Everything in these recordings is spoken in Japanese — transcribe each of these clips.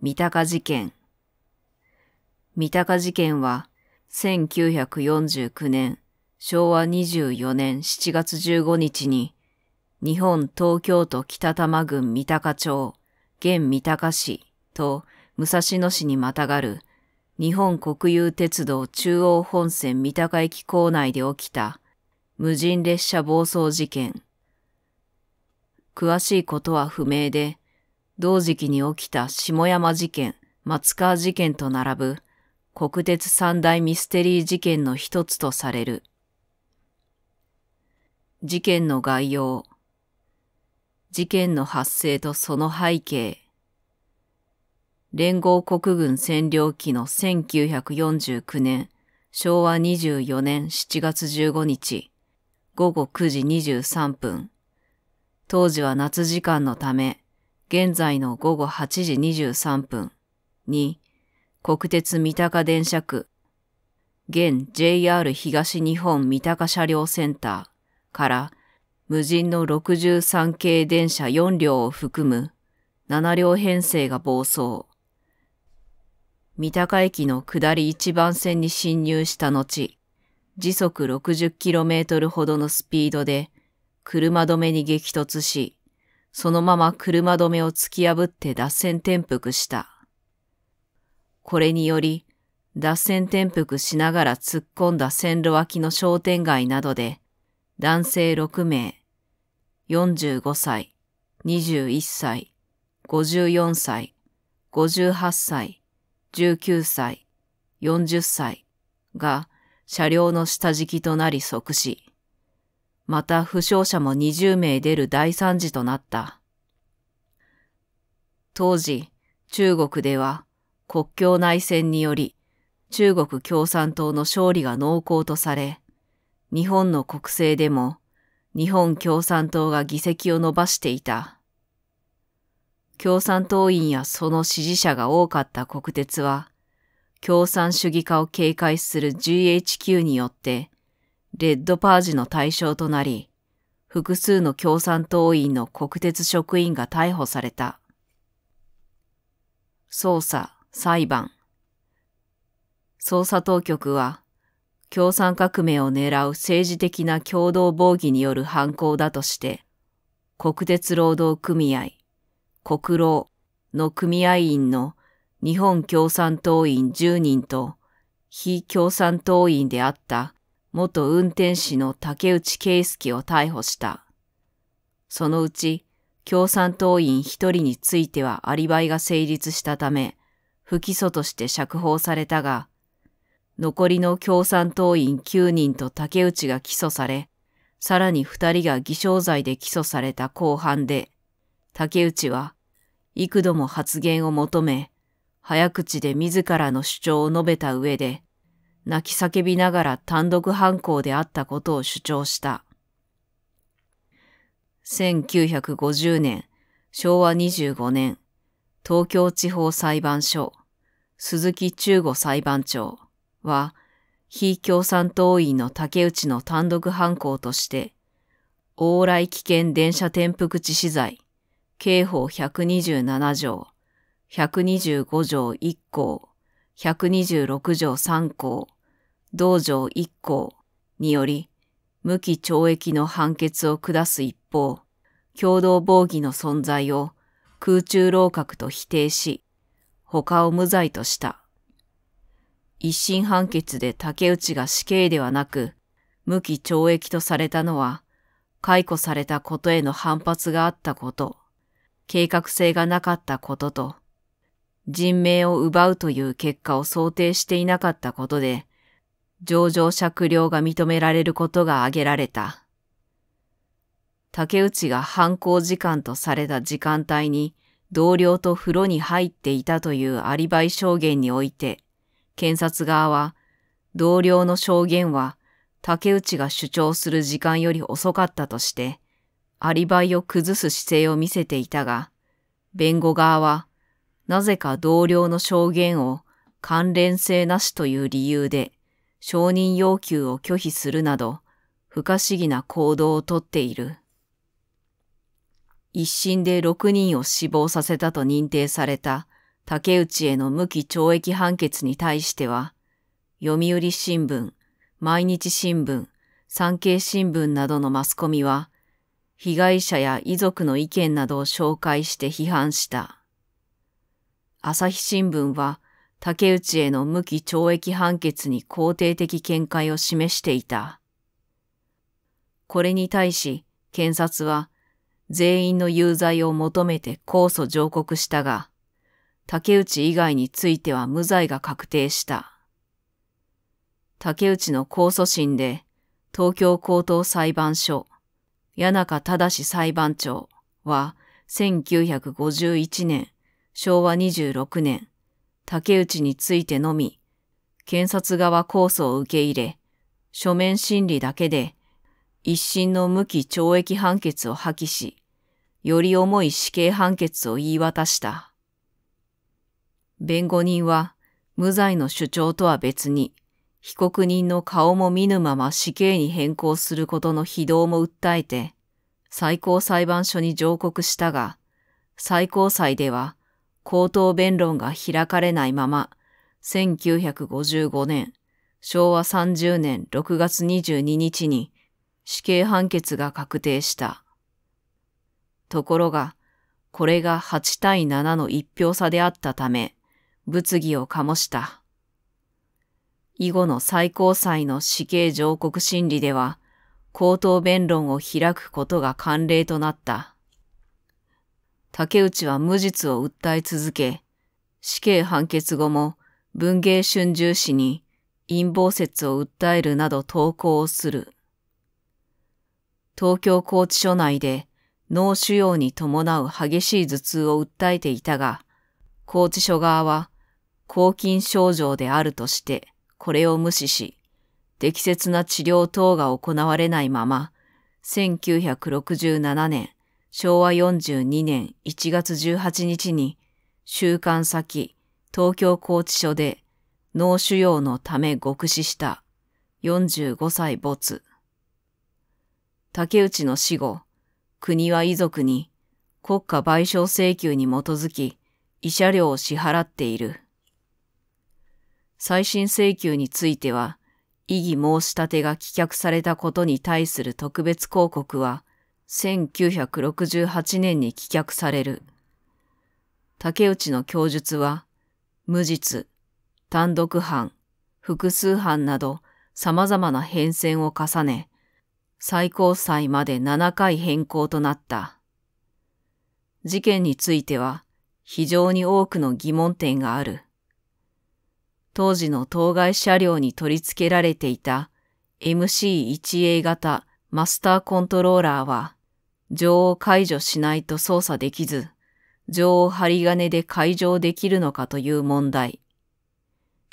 三鷹事件。三鷹事件は1949年昭和24年7月15日に日本東京都北多摩郡三鷹町、現三鷹市と武蔵野市にまたがる日本国有鉄道中央本線三鷹駅構内で起きた無人列車暴走事件。詳しいことは不明で、同時期に起きた下山事件、松川事件と並ぶ国鉄三大ミステリー事件の一つとされる。事件の概要。事件の発生とその背景。連合国軍占領期の1949年、昭和24年7月15日、午後9時23分。当時は夏時間のため、現在の午後8時23分に、国鉄三鷹電車区、現 JR 東日本三鷹車両センターから無人の63系電車4両を含む7両編成が暴走。三鷹駅の下り1番線に進入した後、時速 60km ほどのスピードで車止めに激突し、そのまま車止めを突き破って脱線転覆した。これにより、脱線転覆しながら突っ込んだ線路脇の商店街などで、男性6名、45歳、21歳、54歳、58歳、19歳、40歳が車両の下敷きとなり即死。また負傷者も20名出る大惨事となった。当時、中国では国境内戦により中国共産党の勝利が濃厚とされ、日本の国政でも日本共産党が議席を伸ばしていた。共産党員やその支持者が多かった国鉄は、共産主義化を警戒する GHQ によってレッドパージの対象となり、複数の共産党員の国鉄職員が逮捕された。捜査、裁判。捜査当局は、共産革命を狙う政治的な共同防御による犯行だとして、国鉄労働組合、国労の組合員の日本共産党員10人と非共産党員であった元運転士の竹内圭介を逮捕した。そのうち共産党員一人についてはアリバイが成立したため、不起訴として釈放されたが、残りの共産党員9人と竹内が起訴され、さらに2人が偽証罪で起訴された後半で、竹内は幾度も発言を求め、早口で自らの主張を述べた上で、泣き叫びながら単独犯行であったことを主張した。1950年、昭和25年、東京地方裁判所、鈴木中吾裁判長は、非共産党員の竹内の単独犯行として、往来危険電車転覆致死罪、刑法127条、125条1項、126条3項、道場1項により、無期懲役の判決を下す一方、共同防御の存在を空中楼閣と否定し、他を無罪とした。一審判決で竹内が死刑ではなく、無期懲役とされたのは、解雇されたことへの反発があったこと、計画性がなかったことと、人命を奪うという結果を想定していなかったことで、上場酌量が認められることが挙げられた。竹内が犯行時間とされた時間帯に同僚と風呂に入っていたというアリバイ証言において、検察側は同僚の証言は竹内が主張する時間より遅かったとして、アリバイを崩す姿勢を見せていたが、弁護側はなぜか同僚の証言を関連性なしという理由で承認要求を拒否するなど、不可思議な行動をとっている。一審で6人を死亡させたと認定された竹内への無期懲役判決に対しては、読売新聞、毎日新聞、産経新聞などのマスコミは、被害者や遺族の意見などを紹介して批判した。朝日新聞は、竹内への無期懲役判決に肯定的見解を示していた。これに対し、検察は、全員の有罪を求めて控訴上告したが、竹内以外については無罪が確定した。竹内の控訴審で、東京高等裁判所、谷中正裁判長は、1951年、昭和26年、竹内についてのみ、検察側控訴を受け入れ、書面審理だけで一審の無期懲役判決を破棄し、より重い死刑判決を言い渡した。弁護人は無罪の主張とは別に、被告人の顔も見ぬまま死刑に変更することの非道も訴えて、最高裁判所に上告したが、最高裁では口頭弁論が開かれないまま、1955年、昭和30年6月22日に死刑判決が確定した。ところが、これが8対7の一票差であったため、物議を醸した。以後の最高裁の死刑上告審理では、口頭弁論を開くことが慣例となった。竹内は無実を訴え続け、死刑判決後も文芸春秋誌に陰謀説を訴えるなど投稿をする。東京拘置所内で脳腫瘍に伴う激しい頭痛を訴えていたが、拘置所側は抗菌症状であるとしてこれを無視し、適切な治療等が行われないまま、1967年、昭和42年1月18日に、週刊先、東京拘置所で脳腫瘍のため極死した。45歳没。竹内の死後、国は遺族に国家賠償請求に基づき慰謝料を支払っている。再審請求については、異議申し立てが棄却されたことに対する特別抗告は、1968年に棄却される。竹内の供述は、無実、単独犯、複数犯など様々な変遷を重ね、最高裁まで7回変更となった。事件については非常に多くの疑問点がある。当時の当該車両に取り付けられていた MC1A 型マスターコントローラーは、錠を解除しないと操作できず、錠を針金で解錠できるのかという問題。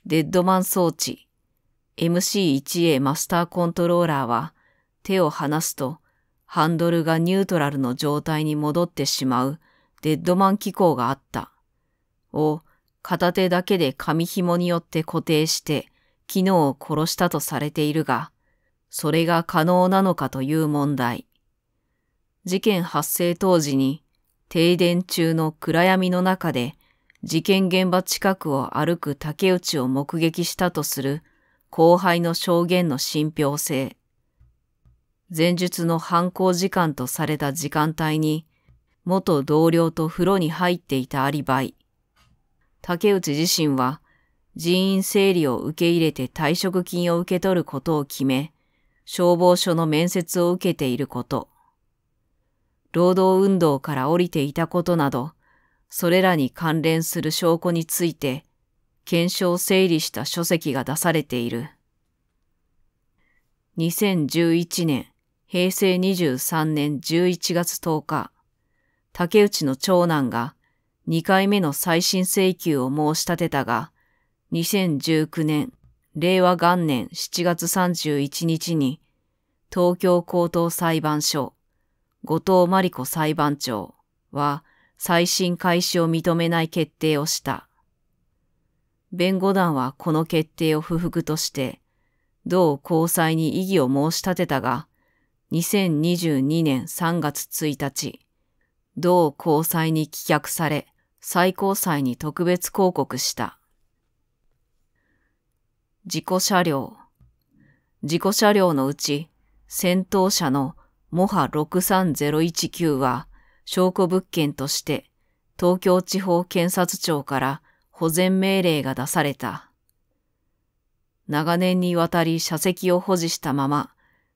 デッドマン装置 MC1A マスターコントローラーは、手を離すとハンドルがニュートラルの状態に戻ってしまうデッドマン機構があった。を片手だけで紙紐によって固定して機能を殺したとされているが、それが可能なのかという問題。事件発生当時に停電中の暗闇の中で事件現場近くを歩く竹内を目撃したとする後輩の証言の信憑性。前述の犯行時間とされた時間帯に元同僚と風呂に入っていたアリバイ。竹内自身は人員整理を受け入れて退職金を受け取ることを決め、消防署の面接を受けていること、労働運動から降りていたことなど、それらに関連する証拠について、検証整理した書籍が出されている。2011年、平成23年11月10日、竹内の長男が2回目の再審請求を申し立てたが、2019年、令和元年7月31日に、東京高等裁判所、後藤真理子裁判長は再審開始を認めない決定をした。弁護団はこの決定を不服として、同高裁に異議を申し立てたが、2022年3月1日、同高裁に棄却され、最高裁に特別抗告した。事故車両。事故車両のうち、戦闘車のモハ63019は、証拠物件として東京地方検察庁から保全命令が出された。長年にわたり車席を保持したまま、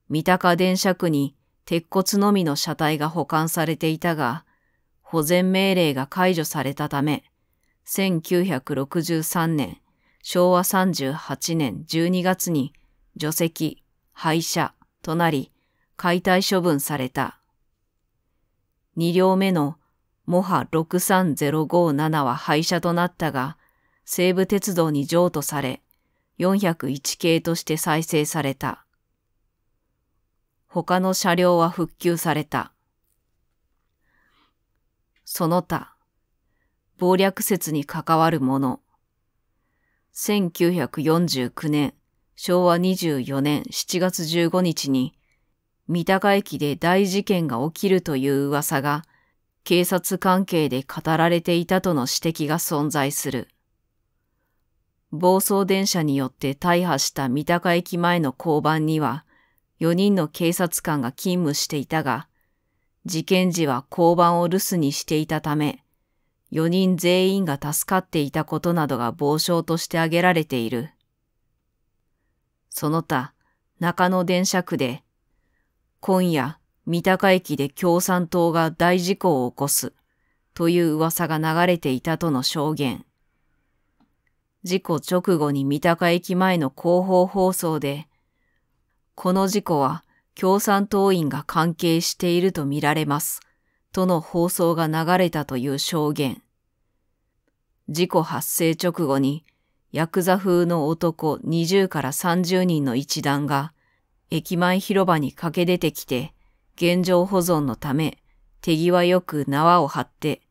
三鷹電車区に鉄骨のみの車体が保管されていたが、保全命令が解除されたため、1963年、昭和38年12月に除籍、廃車となり、解体処分された。二両目のモハ63057は廃車となったが、西武鉄道に譲渡され、401系として再生された。他の車両は復旧された。その他、謀略説に関わるもの。1949年、昭和24年7月15日に、三鷹駅で大事件が起きるという噂が、警察関係で語られていたとの指摘が存在する。暴走電車によって大破した三鷹駅前の交番には、4人の警察官が勤務していたが、事件時は交番を留守にしていたため、4人全員が助かっていたことなどが傍証として挙げられている。その他、中野電車区で、今夜、三鷹駅で共産党が大事故を起こすという噂が流れていたとの証言。事故直後に三鷹駅前の広報放送で、この事故は共産党員が関係しているとみられます、との放送が流れたという証言。事故発生直後に、ヤクザ風の男20から30人の一団が、駅前広場に駆け出てきて、現状保存のため、手際よく縄を張って、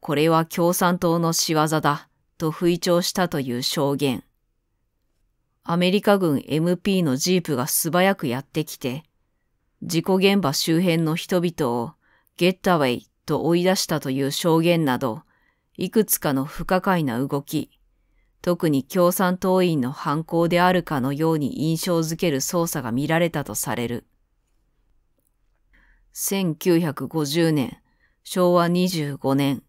これは共産党の仕業だ、と吹聴したという証言。アメリカ軍 MP のジープが素早くやってきて、事故現場周辺の人々をゲッタウェイと追い出したという証言など、いくつかの不可解な動き、特に共産党員の犯行であるかのように印象づける捜査が見られたとされる。1950年、昭和25年、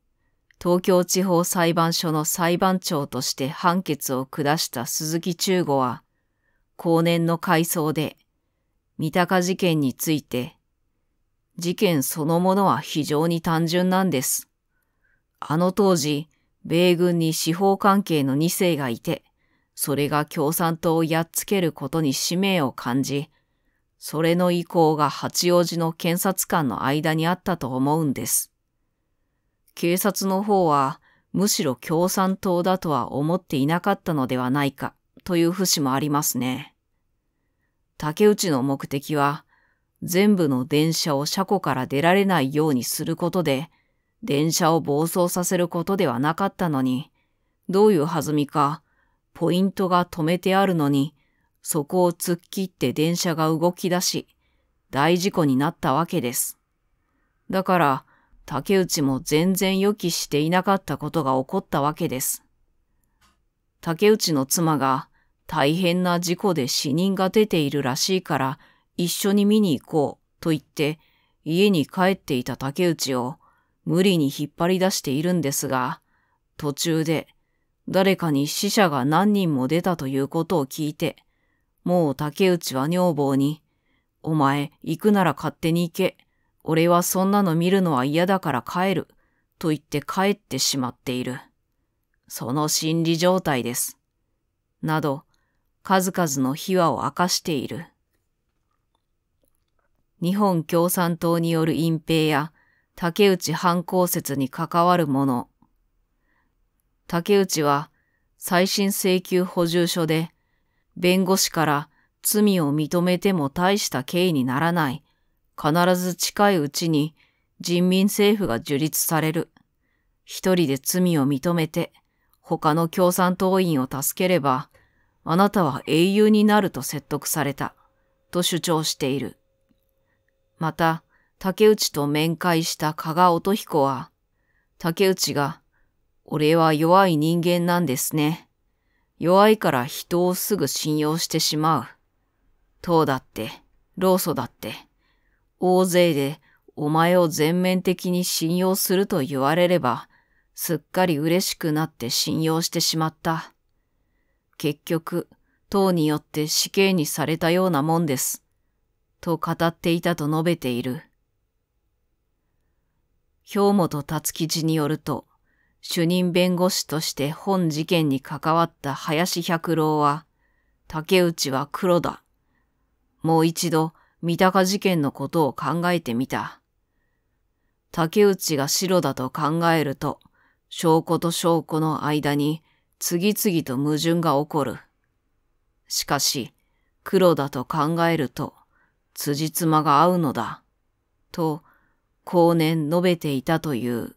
東京地方裁判所の裁判長として判決を下した鈴木中吾は、後年の回想で、三鷹事件について、事件そのものは非常に単純なんです。あの当時、米軍に司法関係の2世がいて、それが共産党をやっつけることに使命を感じ、それの意向が八王子の検察官の間にあったと思うんです。警察の方はむしろ共産党だとは思っていなかったのではないかという節もありますね。竹内の目的は全部の電車を車庫から出られないようにすることで電車を暴走させることではなかったのに、どういう弾みか、ポイントが止めてあるのに、そこを突っ切って電車が動き出し、大事故になったわけです。だから、竹内も全然予期していなかったことが起こったわけです。竹内の妻が大変な事故で死人が出ているらしいから一緒に見に行こうと言って家に帰っていた竹内を無理に引っ張り出しているんですが、途中で誰かに死者が何人も出たということを聞いて、もう竹内は女房に、お前行くなら勝手に行け。俺はそんなの見るのは嫌だから帰る、と言って帰ってしまっている。その心理状態です。など、数々の秘話を明かしている。日本共産党による隠蔽や竹内犯行説に関わるもの。竹内は再審請求補充書で弁護士から罪を認めても大した刑にならない必ず近いうちに人民政府が樹立される。一人で罪を認めて、他の共産党員を助ければ、あなたは英雄になると説得された、と主張している。また、竹内と面会した加賀音彦は、竹内が、俺は弱い人間なんですね。弱いから人をすぐ信用してしまう。党だって、老祖だって、大勢でお前を全面的に信用すると言われれば、すっかり嬉しくなって信用してしまった。結局、党によって死刑にされたようなもんです。と語っていたと述べている。兵本達吉によると、主任弁護士として本事件に関わった林百郎は、竹内は黒だ。もう一度三鷹事件のことを考えてみた。竹内が白だと考えると、証拠と証拠の間に次々と矛盾が起こる。しかし、黒だと考えると、辻褄が合うのだ。と、後年述べていたという。